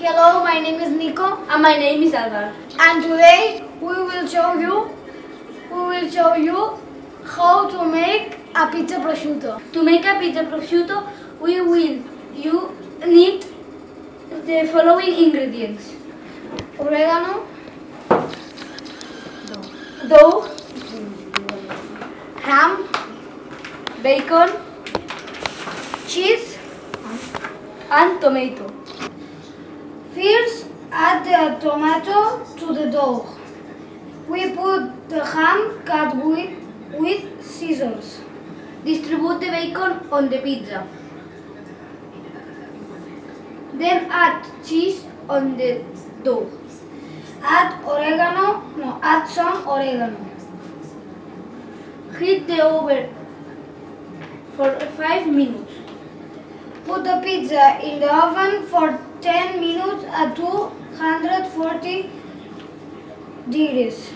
Hello, my name is Nico, And my name is Alvar. and today we will show you we will show you how to make a pizza prosciutto. To make a pizza prosciutto, we will you need the following ingredients: Oregano, dough, ham, bacon, cheese. and tomato. The tomato to the dough. We put the ham cut with with scissors. Distribute the bacon on the pizza. Then add cheese on the dough. Add oregano. No, add some oregano. Heat the oven for 5 minutes. Put the pizza in the oven for 10 minutes at 240 degrees.